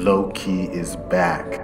Low Key is back.